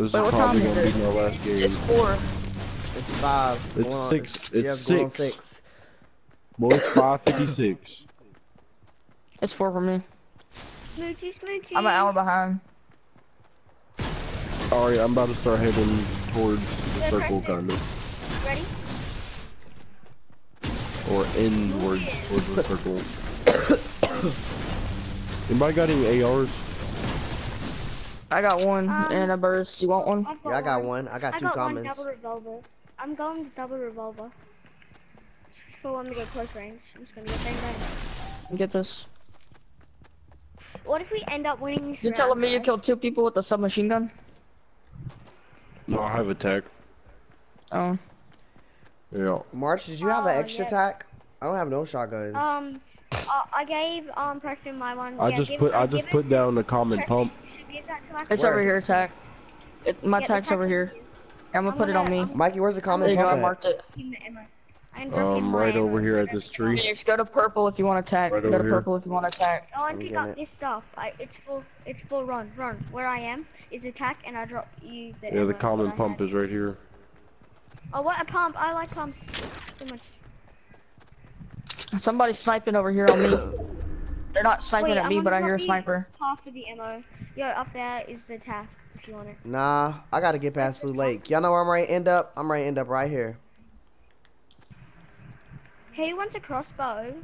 This Wait, is probably gonna is be my last game. It's four. It's five. It's going six. yeah, It's going six. six. Boys, five fifty six. It's four for me. Smoochy, smoochy. I'm an hour behind. Alright, I'm about to start heading towards the Yeah, circle, Preston. kind of, Ready? or inwards towards the circle. Anybody got any ARs? I got one Um, and a burst. You want one? I've Yeah, I got one. I got I two got comments. one double revolver. I'm going to double revolver. For when we go close range. I'm just gonna get bang bang. Get this. What if we end up winning this You're telling round, me you killed two people with a submachine gun? No, I have a tech. Oh. Yeah. March, did you have an Oh, extra yeah. tack? I don't have no shotguns. Um, uh, I gave um Preston my one. I Yeah, just give put it- uh, I just put down the common Preston. pump. Give that to It's Where? over here, attack. It, my Yeah, the over here. over I'm gonna I'm put it on gonna- me. I'm- Mikey, where's the There comment you go, I pump marked it. Team the ammo. I can drop you Um, right over here at this tree. Phoenix, go to purple if you want to attack. Right go to over here. purple if you want to attack. Oh, I'm and pick up it. this stuff. I, it's full. It's full run. Run. Where I am is attack, and I drop you the. Yeah, the common pump is right here. Oh, what a pump! I like pumps so much. Somebody's sniping over here on me. They're not sniping Wait, at I'm me, gonna but I drop hear a you sniper. Half of the ammo. Yo, up there is the attack. If you want it. Nah, I gotta get past Blue Lake. Y'all know where I'm right end up? I'm right end up right here. Hey, who wants a crossbow?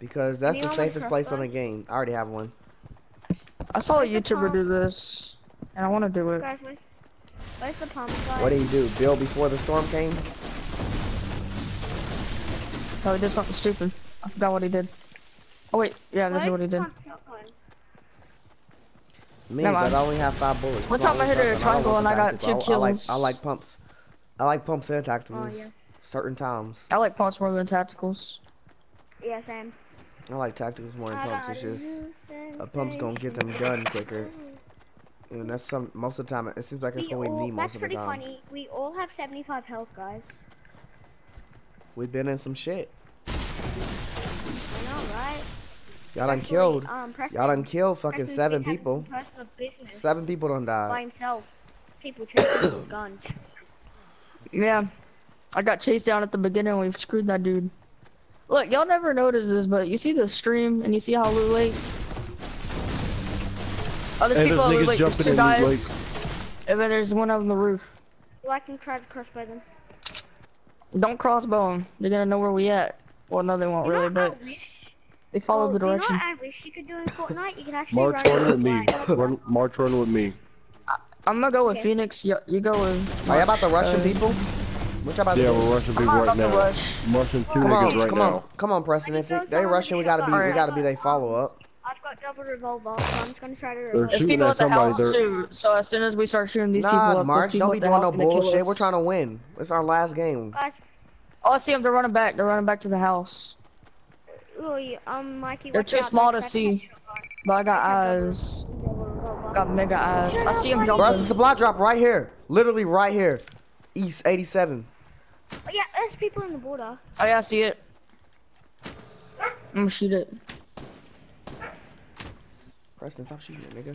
Because that's the Anyone with safest place on the game. I already have one. I saw a Where's the YouTuber do this, and I want to do it. Guys, where's, where's the pump? Guys? What did he do? Build before the storm came? Oh, he did something stupid. I forgot what he did. Oh wait, yeah, this is what he did. Me, Never but. I only have five bullets. One My time I hit a triangle and I got two I, I like kills. I like pumps. I like pumps and tacticals. Oh yeah. Certain times. I like pumps more than tacticals. Yeah, same. I like tacticals more than I pumps. It's just a pump's gonna get them done quicker. and that's some most of the time. It seems like it's We what we all, need that's most of the time. That's pretty funny. We all have 75 health, guys. We've been in some shit. I know, right? Y'all done Especially, killed. Um, Y'all done killed fucking Preston's seven people. Seven people. don't business Seven people done by himself. People chasing with guns. Yeah, I got chased down at the beginning. We've screwed that dude. Look, y'all never noticed this, but you see the stream and you see how Loot Lake. Other Hey, people at there's Loot niggas Lake, there's two in Loot guys, and then there's one on the roof. Well, I can try to by them. Don't crossbow them. They're gonna know where we at. Well, no, they won't you really, but wish? they follow well, the do you know what I wish you could do in Fortnite? You can actually March run run with me. blind. Run, March run with me. I'm gonna go with Okay. Phoenix. You, you go with. Are you about to rush some Uh, people? What y'all about Yeah, to we're rushing people right now. rush. I'm rushing two Come niggas on, right come now. on, come on, Preston. If you they someone rushing, we gotta be, shotgun, we gotta be they follow up. I've got double revolver, so I'm just gonna try to They're revolve. There's people at at the somebody, house they're- too. So as soon as we start shooting these people Nah, up, those March, people don't be at the doing house no gonna kill bullshit. We're trying to win. It's our last game. Guys, Oh, I see them. They're running back. They're running back to the house. ooh, you- um, Mikey, They're too out, small to see. But I got eyes. Got mega eyes. I see him buddy. jumping. Russ, the supply drop right here. Literally right here. East 87. Oh, yeah, there's people in the border. Oh yeah, I see it. I'm gonna shoot it. Preston, stop shooting it, nigga.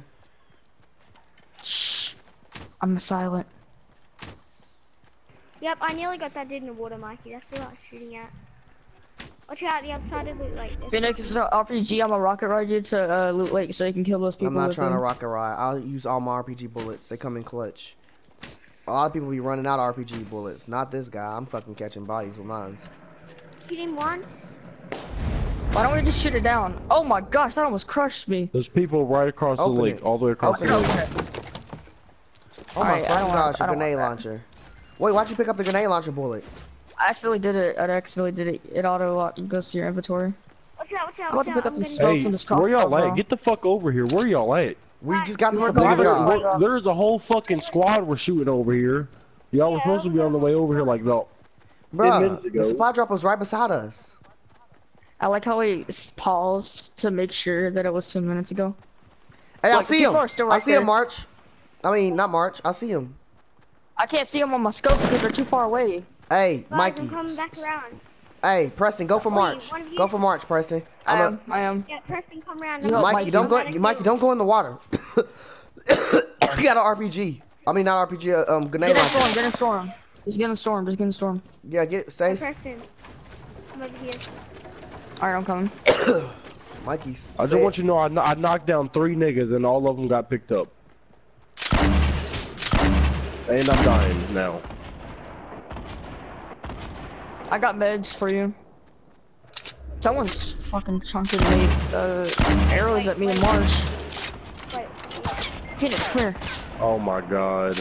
Shh. I'm silent. Yep, I nearly got that dude in the water, Mikey. That's what I was shooting at. Watch out, the other side of the like. this- Phoenix is a RPG. I'm a rocket ride you to uh, Loot Lake so you can kill those people. I'm not with trying to them. rock a ride. I'll use all my RPG bullets. They come in clutch. A lot of people be running out of RPG bullets. Not this guy. I'm fucking catching bodies with mines. Hit him once. Why don't we just shoot it down? Oh my gosh, that almost crushed me. There's people right across Open the lake, it. all the way across Open the lake. Okay. Oh my Alright, I fucking don't want- gosh, I a don't grenade launcher. Wait, why'd you pick up the grenade launcher bullets? I accidentally did it. I accidentally did it. It auto lock goes to your inventory. Watch out, watch out, I'm about watch to out. pick up these Scopes Hey, and this where y'all at? Get the fuck over here. Where y'all at? We just got the We're supply drop. there's a whole fucking squad we're shooting over here. Y'all were Yeah, supposed to be on the way over here like no. Bruh, the supply drop was right beside us. I like how he paused to make sure that it was 10 minutes ago. Hey, I Look, the see him. people are still I right see him. March. I mean, not March. I see him. I can't see him on my scope because they're too far away. Hey, Guys, Mikey. I'm coming back around. Hey, Preston, go for March. one of you- Go for March, Preston. I I'm am. I am. Yeah, Preston, come around. You know, Mikey, Mikey, don't go. gonna Mikey, don't go in the water. he got an RPG. I mean, not RPG. Uh, um, grenade Get in storm, get in storm. Just get in storm, just get in storm. Yeah, get Hey, Stace. Preston. I'm over here. Alright, I'm coming. Mikey's. I just want you to know I, kno- I knocked down three niggas and all of them got picked up. And I'm dying now. I got meds for you. Someone's fucking chunking me uh, arrows at me and March. Wait. Phoenix, come here. Oh my god.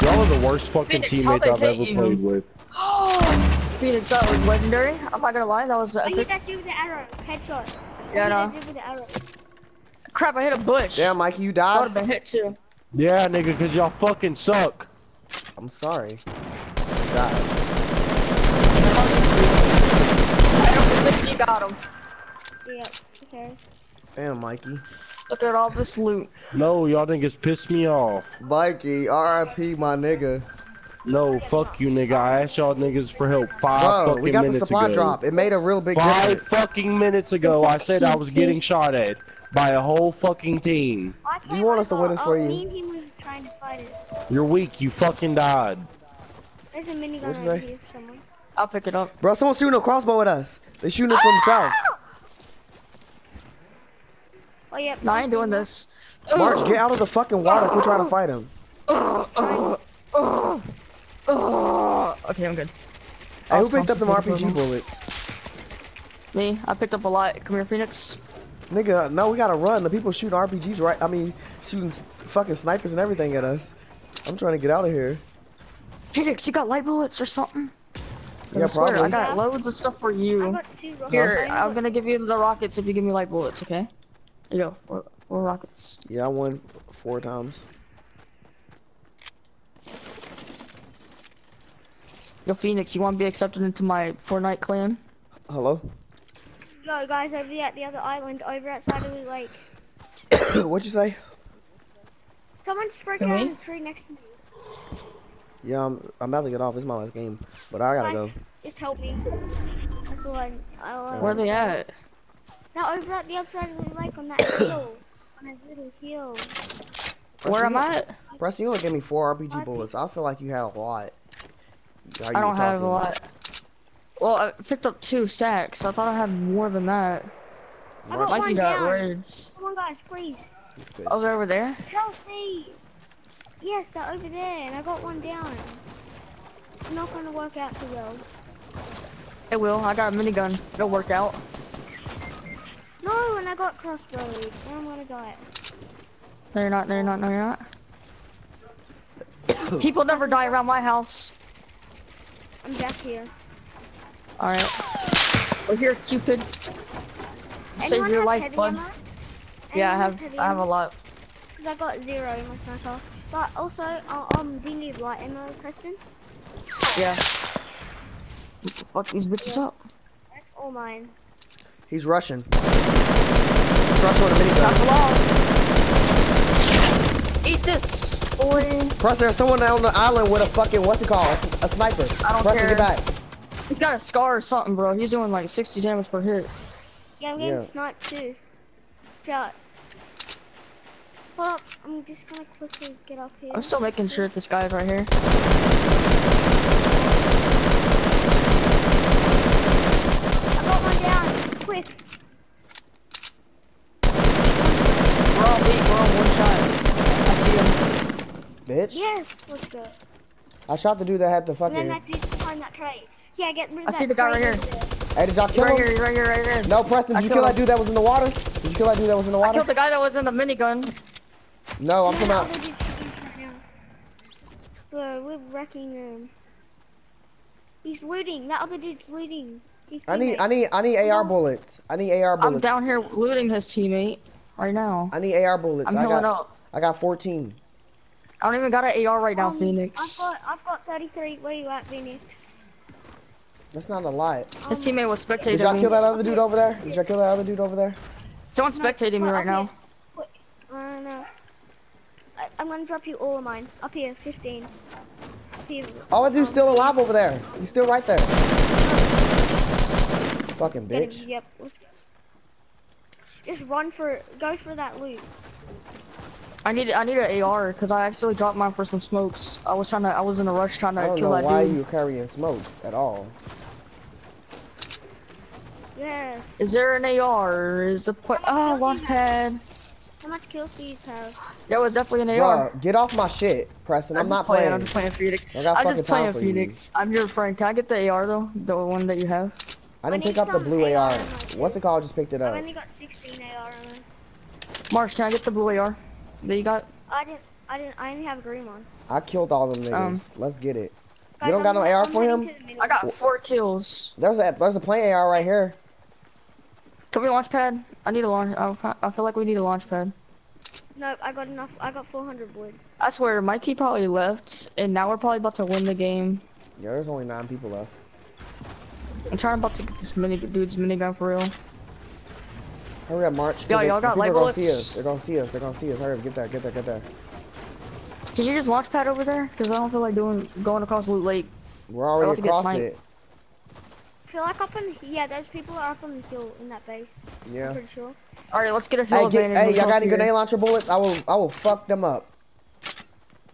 Y'all are the worst fucking Phoenix, teammates I've ever you? played with. Phoenix, that was legendary. I'm not gonna lie, that was you epic. that dude with the arrow. Headshot. Yeah, I know. with the arrow. Crap, I hit a bush. Damn, Mikey, you died? I would have been hit too. Yeah, nigga, cause y'all fucking suck. I'm sorry. You died. I know for 60 got him. Yeah. Okay. Damn, Mikey. Look at all this loot. No, y'all niggas pissed me off. Mikey, RIP, my nigga. No, fuck you, nigga. I asked y'all niggas for help five Bro, fucking we got the minutes supply ago. drop. It made a real big Five difference. fucking minutes ago, I said I was getting shot at by a whole fucking team. Do you want us to win this for you? Me and him was trying to fight it. You're weak. You fucking died. There's a minigun What'd over here for someone. I'll pick it up. Bro, someone's shooting a crossbow at us. They're shooting it from the ah! south. Oh yeah. No, I ain't doing this. March, get out of the fucking water. Quit trying to fight him. Okay, I'm good. I who picked up them RPG for bullets? Me, I picked up a lot. Come here, Phoenix. Nigga, no, we gotta run. The people shooting RPGs right. I mean, shooting fucking snipers and everything at us. I'm trying to get out of here. Phoenix, you got light bullets or something? Yeah, I swear, probably. I got loads of stuff for you. got two rockets. Here, I I'm gonna give you the rockets if you give me light bullets, okay? Here you go. Four, four rockets. Yeah, I won four times. Yo, Phoenix, you want to be accepted into my Fortnite clan? Hello? Yo, guys, over there at the other island, over outside of the lake. What'd you say? Someone just broke Can down we? a tree next to me. Yeah, I'm, I'm about to get off. It's my last game. But I gotta Guys, go. just help me. That's all I. I Where are they at? Now over at the other side of the lake on that hill. On that little hill. Where am I at? Preston, you only gave me four RPG bullets. I feel like you had a lot. How I don't have a lot. Well, I picked up two stacks. I thought I had more than that. I got March, Mikey one got down. raids. Come on, guys, please. he's. Oh, they're over there? Help me. Yes, they're over there, and I got one down. It's not gonna work out too well. It will. I got a minigun. It'll work out. No, and I got crossbowed. Now I'm gonna die. No, you're not. No, you're not. No, you're not. People never die around my house. I'm back here. All right. We're here, Cupid. Save your life, bud. Yeah, I have. I have a lot. Cause I got zero in my sniper. But also, uh, um, do you need light ammo, Preston? Yeah. Fuck these bitches up. That's all mine. He's rushing. He's rushing with a Not minigun. For long. Eat this, boy. Preston, there's someone on the island with a fucking, what's it called? A sniper. I don't Preston, care. get back. He's got a scar or something, bro. He's doing like 60 damage per hit. Yeah, I'm getting Yeah. sniped too. Shot. Hold up, I'm just gonna quickly get up here. I'm still making sure this guy's right here. I got one down. Quick. We're all beat. We're on one shot. I see him. Bitch. Yes, let's go. I shot the dude that had the And fucking. then that dude behind that crate. Yeah, get rid of I that see the guy right here. there. Hey, did y'all He's kill right him? here. He's right here. Right here. No, Preston, I did you kill killed that dude that was in the water? Did you kill that dude that was in the water? I water? killed the guy that was in the minigun. No, I'm coming out. the about. other dude's shooting right now. Bro, we're wrecking him. He's looting. That other dude's looting. He's I need, I need, I need AR bullets. I need AR bullets. I'm down here looting his teammate right now. I need AR bullets. I'm I got, up. I got 14. I don't even got an AR right now, Um, Phoenix. I've got, I've got 33. Where you at, Phoenix? That's not a lot. His Um, teammate was Did spectating y'all kill that other dude over there? Did y'all kill that other dude over there? Someone's spectating me right up now. here. Quick. Uh, no. I, I'm gonna drop you all of mine. Up here, 15. Up here. Oh, that dude's still alive over there. He's still right there. Fucking bitch. Yep. Let's go. Just run for, go for that loot. I need I need an AR because I actually dropped mine for some smokes. I was trying to I was in a rush trying to kill. I don't know why dude. you carrying smokes at all. Yes. Is there an AR? Is the qu- How oh much launch kills do you pad? How much kills do you have? There was definitely an AR. Bruh, get off my shit, Preston. I'm, I'm not playing. playing. I'm just playing Phoenix. I got I'm just fucking time playing for you. Phoenix. I'm your friend. Can I get the AR though? The one that you have? I didn't I pick up the blue AR. AR in my What's it called? Just picked it up. I've up. only got 16 AR. Marsh, can I get the blue AR that you got? I didn't. I didn't. I only have a green one. I killed all them niggas. Um, Let's get it. Guys, don't got I'm- no AR I'm for him? to the middle. I got four kills. There's a there's a plain AR right here. Can we launch pad? I need a launch. I I feel like we need a launch pad. No, I got enough. I got 400 wood. I swear, Mikey probably left, and now we're probably about to win the game. Yeah, there's only nine people left. I'm trying about to get this mini dude's minigun for real. Hurry up, March. 'cause Yo, y'all the got people light are gonna see us. They're gonna see us. They're gonna see us. Hurry up, get there, get there, get there. Can you just launch pad over there? Cause I don't feel like doing going across Loot Lake. We're about already to get across it. I feel like up in yeah, those people are up on the hill in that base. I'm Yeah. pretty sure. All right, let's get a hill Hey, get, advantage. hey, y'all got any here. grenade launcher bullets? I will, I will fuck them up.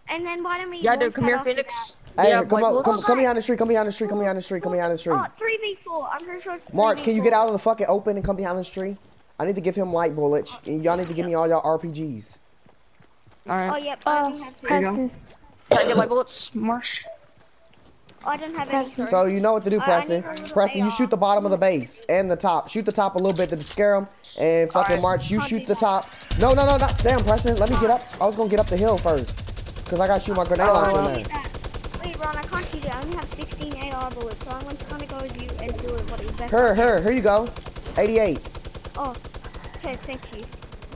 And then why don't we? Yeah, launch dude, come here, Phoenix. Hey, yeah, come Blake, on, let's- come, come behind the tree, come behind the tree, come behind the tree, come behind the tree. that? Oh, 3v4. I'm pretty sure it's 3v4. March, can you get out of the fucking open and come behind this tree? I need to give him light bullets, and y'all need to give me all y'all RPGs. All right. Oh, yep. I oh, only have two. There you go. Can I get my bullets, Marsh? Oh, I don't have any. So you know what to do, I- I Preston. need Preston, you shoot the bottom of the base and the top. Shoot the top a little bit to scare them, and fucking Alright. March, you Can't shoot the top. No, no, no, no. Damn, Preston, let me get up. I was gonna get up the hill first, cause I gotta shoot my grenade Oh, launcher well. in there. Wait, Ron, I can't shoot it. I only have 16 AR bullets, so I'm just gonna go with you and do it what is best. Her, her, here you go. 88. Oh, okay, thank you.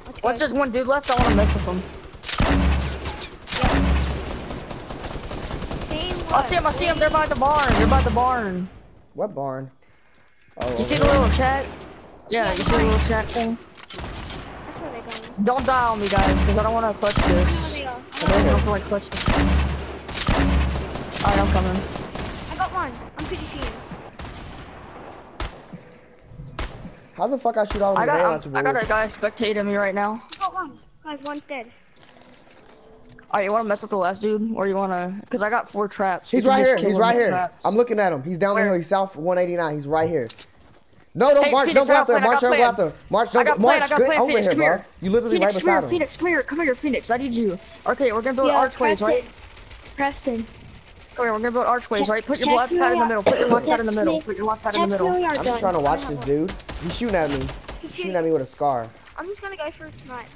Let's Once go. there's one dude left, I want to mess with him. Team I see him. I see him. They're by the barn. They're by the barn. What barn? Oh, You see the little chat? Yeah, you see the little chat thing? That's where they're going. Don't die on me, guys, because I don't want to clutch this. they are. Come I don't feel like clutching this. Alright, I'm coming. I got one. I'm pretty sure. How the fuck I shoot all the I grenade got, I'm, got a guy spectating me right now. Oh, I got one. Guys, one's dead. Alright, you want to mess with the last dude, or you want to? Because I got four traps. He's right here. He's right here. traps. I'm looking at him. He's down the hill. He's south 189. He's right here. No, don't Hey, March. Phoenix, don't go I got after him. March, got don't go plan. after him. March, I don't got go. plan, March, I got get plan. over Phoenix, here, come bro. here. You literally Phoenix, right come here, beside him. Phoenix, come here, come here, Phoenix. I need you. Okay, we're gonna build Yeah, archways, Preston. right? Preston. Come here, we're gonna build archways, right? Put your text launch pad in the middle. Put your launch pad in the middle. Put your launch pad in the middle. I'm just trying to watch this dude. He's shooting at me. He's He's shooting. shooting at me with a scar. I'm just gonna go for a snipe.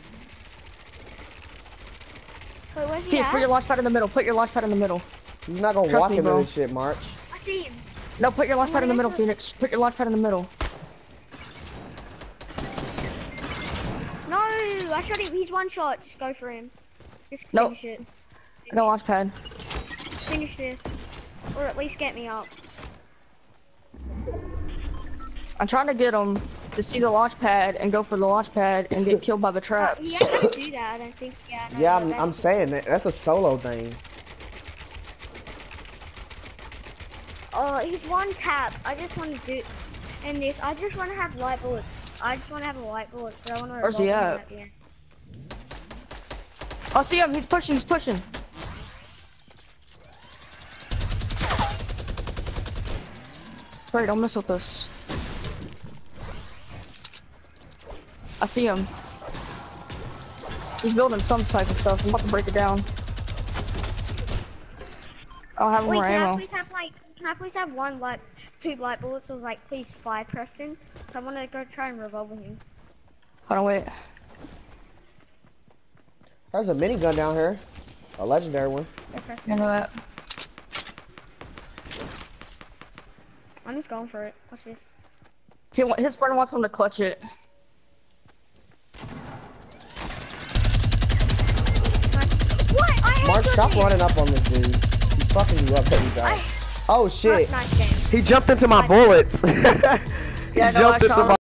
Wait, where's he Phoenix, put your at? launch pad in the middle. Put your launch pad in the middle. He's not gonna Trust walk me, into bro. this shit, March. I see him. No, put your launch oh, pad in the middle, Phoenix. Put your launch pad in the middle. No, I shot him. He's one shot. Just go for him. Just Nope. finish it. No launch pad. Finish this. Or at least get me up. I'm trying to get him to see the launch pad and go for the launch pad and get killed by the Uh, traps. he ain't gonna do that, I don't think. Yeah, no, Yeah, no, I'm, I'm saying that. That's a solo thing. Oh, he's one tap. I just want to do. And this, I just want to have light bullets. I just want to have a light bullet, but I want to. Where's he at? I see him. He's pushing. He's pushing. Wait, don't mess with us. I see him. He's building some type of stuff. I'm about to break it down. I don't have Wait, more can I please have like? Can I please have one light, two light bullets? Or like, please five, Preston. So I want to go try and revolve with him. Hold on, wait. There's a minigun down here. A legendary one. Yeah, Preston. I know that. I'm just going for it. What's this? He, his friend wants him to clutch it. What? I March, headshot stop running up on this dude. He's fucking you up every time. Oh shit. He jumped into my bullets. he Yeah, no, jumped into my